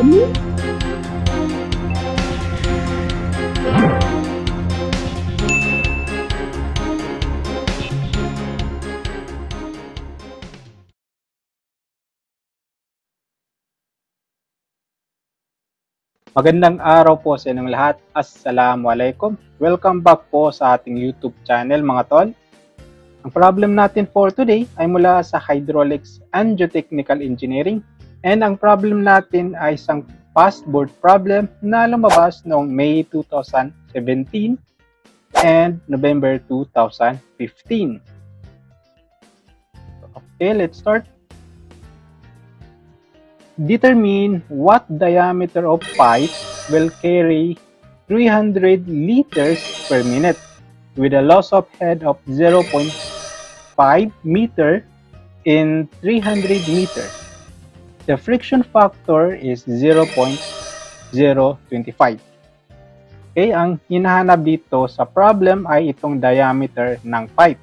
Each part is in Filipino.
Magandang araw po sa inyong lahat. Assalamualaikum. Welcome back po sa ating YouTube channel mga tol. Ang problem natin for today ay mula sa Hydraulics and Geotechnical Engineering and ang problem natin ay isang past board problem na lumabas noong May 2017 and November 2015. Okay, let's start. Determine what diameter of pipe will carry 300 liters per minute with a loss of head of 0.5 meter in 300 meters. The friction factor is 0.025. Okay, ang hinahanap dito sa problem ay itong diameter ng pipe.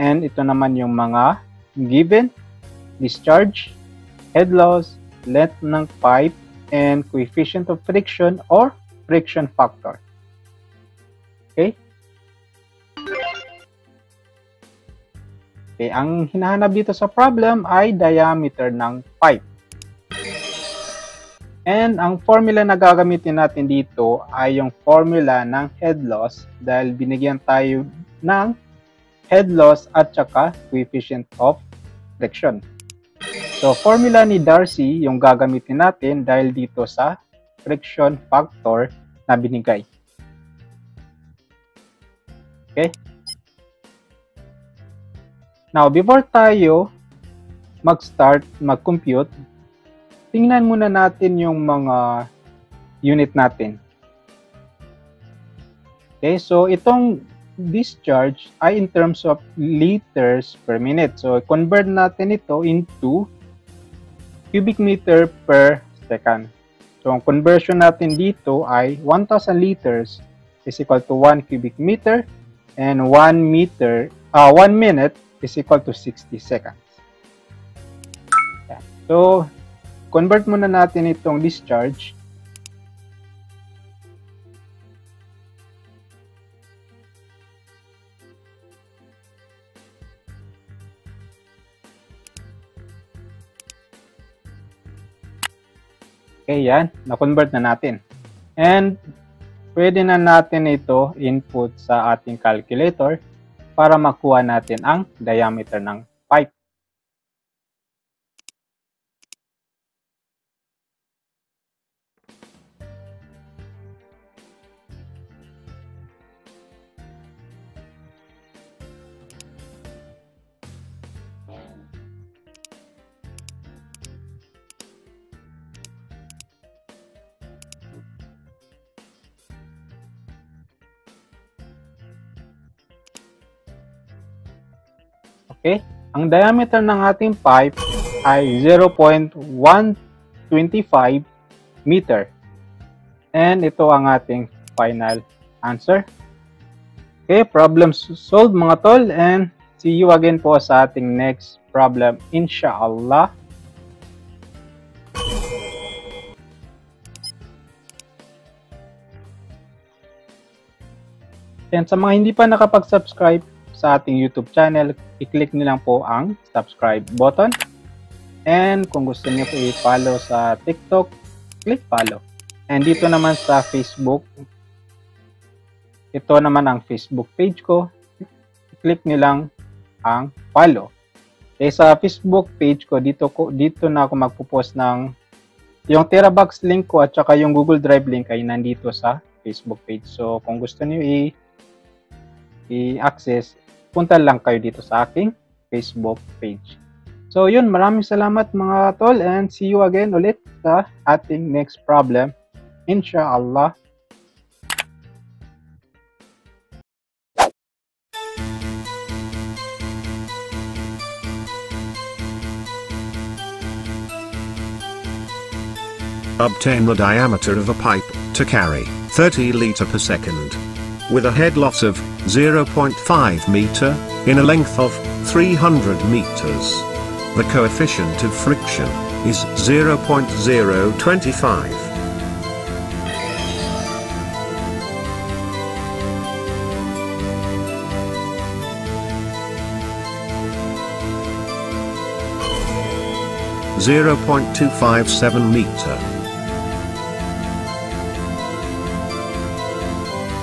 And ito naman yung mga given, discharge, head loss, length ng pipe, and coefficient of friction or friction factor. Okay? Okay, ang hinahanap dito sa problem ay diameter ng pipe. And ang formula na gagamitin natin dito ay yung formula ng head loss dahil binigyan tayo ng head loss at saka coefficient of friction. So, formula ni Darcy yung gagamitin natin dahil dito sa friction factor na binigay. Okay? Now, before tayo mag-start, mag-compute, tingnan muna natin yung mga unit natin. Okay, so itong discharge ay in terms of liters per minute. So, convert natin ito into cubic meter per second. So, ang conversion natin dito ay 1,000 liters is equal to 1 cubic meter and 1 meter, uh, 1 minute is equal to 60 seconds. So, convert muna natin itong discharge. Okay, yan. Na-convert na natin. And pwede na natin ito input sa ating calculator para makuha natin ang diameter ng Okay? Ang diameter ng ating pipe ay 0.125 meter. And ito ang ating final answer. Okay, problem solved mga tol and see you again po sa ating next problem inshallah. And sa mga hindi pa nakapag-subscribe, sa ating YouTube channel, i-click nyo lang po ang subscribe button. And kung gusto niyo po i-follow sa TikTok, click follow. And dito naman sa Facebook, ito naman ang Facebook page ko. I-click nyo lang ang follow. Eh sa Facebook page ko, dito ko dito na ako magpo-post ng yung Terabox link ko at saka yung Google Drive link ay nandito sa Facebook page. So kung gusto niyo i i-access, punta lang kayo dito sa aking Facebook page. So yun, maraming salamat mga tol and see you again ulit sa ating next problem. Inshallah. Obtain the diameter of a pipe to carry 30 liter per second with a head loss of 0.5 meter in a length of 300 meters. The coefficient of friction is 0.025. Zero point two five seven meter.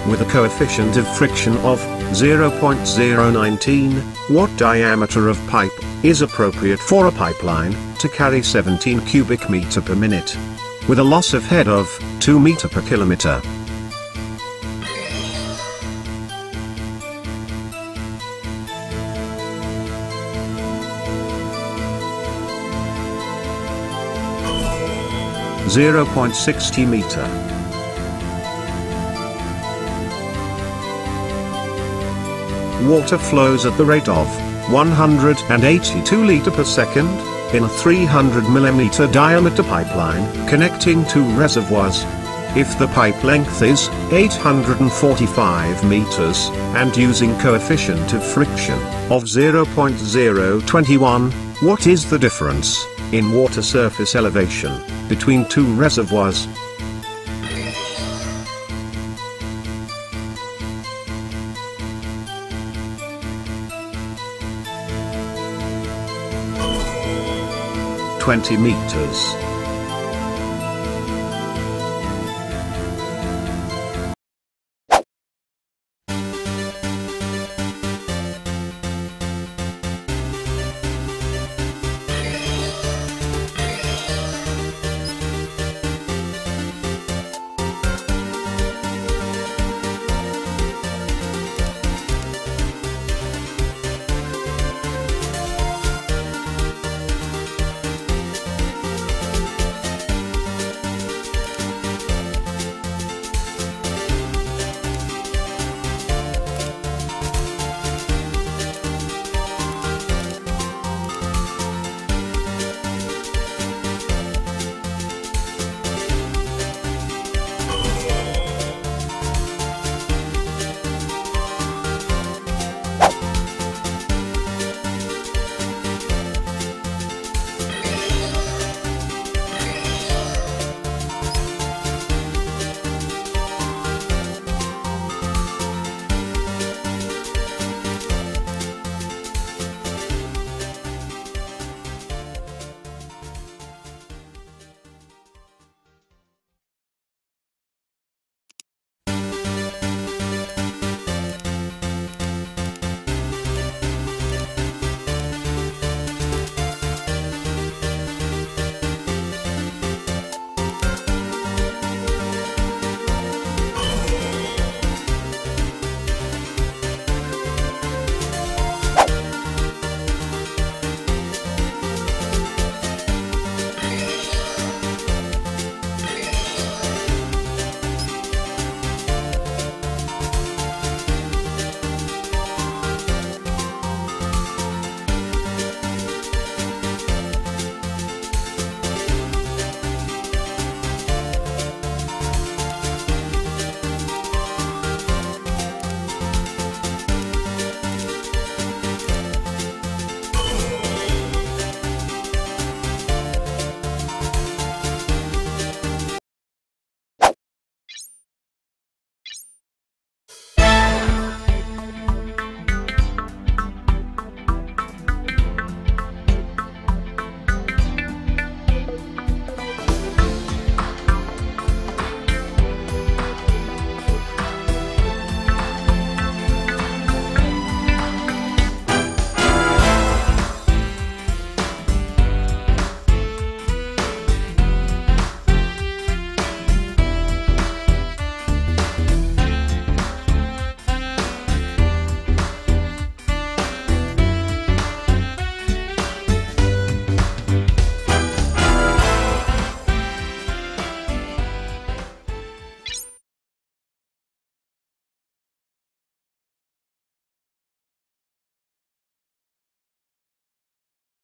With a coefficient of friction of 0.019, what diameter of pipe is appropriate for a pipeline to carry 17 cubic meter per minute? With a loss of head of 2 meter per kilometer. Zero point sixty meter. Water flows at the rate of 182 liter per second in a 300 mm diameter pipeline connecting two reservoirs. If the pipe length is 845 meters and using coefficient of friction of 0.021, what is the difference in water surface elevation between two reservoirs? Twenty meters.